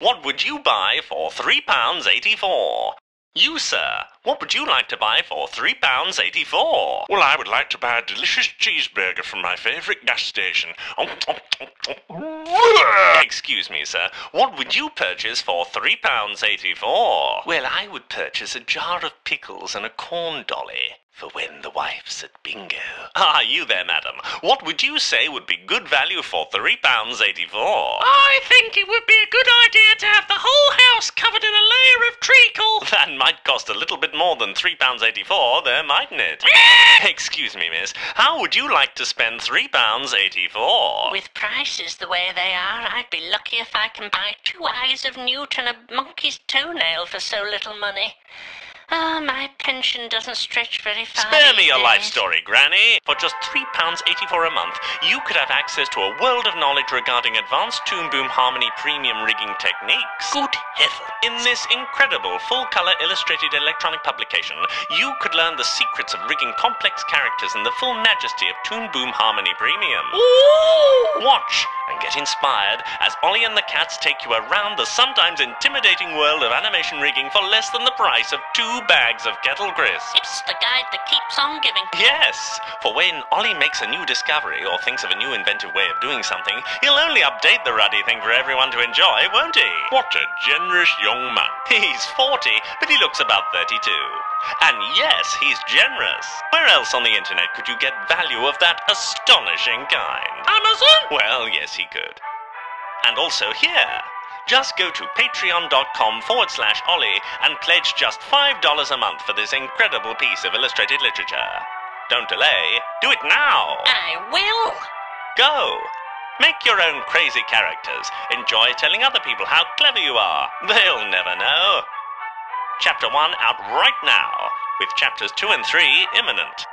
What would you buy for £3.84? You, sir, what would you like to buy for £3.84? Well, I would like to buy a delicious cheeseburger from my favourite gas station. Excuse me, sir, what would you purchase for £3.84? Well, I would purchase a jar of pickles and a corn dolly for when the wife's at bingo. Ah, you there, madam. What would you say would be good value for £3.84? I think it would be a good idea bit more than £3.84 there, mightn't it? Excuse me, miss. How would you like to spend £3.84? With prices the way they are, I'd be lucky if I can buy two eyes of newt and a monkey's toenail for so little money. Ah, my pension doesn't stretch very far. Spare me your life story, Granny. For just £3.84 a month, you could have access to a world of knowledge regarding advanced Toon Boom Harmony premium rigging techniques. Good heaven. In this incredible full-color illustrated electronic publication, you could learn the secrets of rigging complex characters in the full majesty of Toon Boom Harmony Premium. Ooh! Watch and get inspired as Ollie and the Cats take you around the sometimes intimidating world of animation rigging for less than the price of two bags of kettle grist. It's the guide that keeps on giving. Yes, for when Ollie makes a new discovery or thinks of a new inventive way of doing something, he'll only update the ruddy thing for everyone to enjoy, won't he? What a generous young man. He's 40, but he looks about 32. And yes, he's generous. Where else on the internet could you get value of that astonishing kind? Amazon? Well, yes, he could. And also here. Just go to patreon.com forward slash Ollie and pledge just $5 a month for this incredible piece of illustrated literature. Don't delay. Do it now. I will. Go. Make your own crazy characters. Enjoy telling other people how clever you are. They'll never know. Chapter 1 out right now, with chapters 2 and 3 imminent.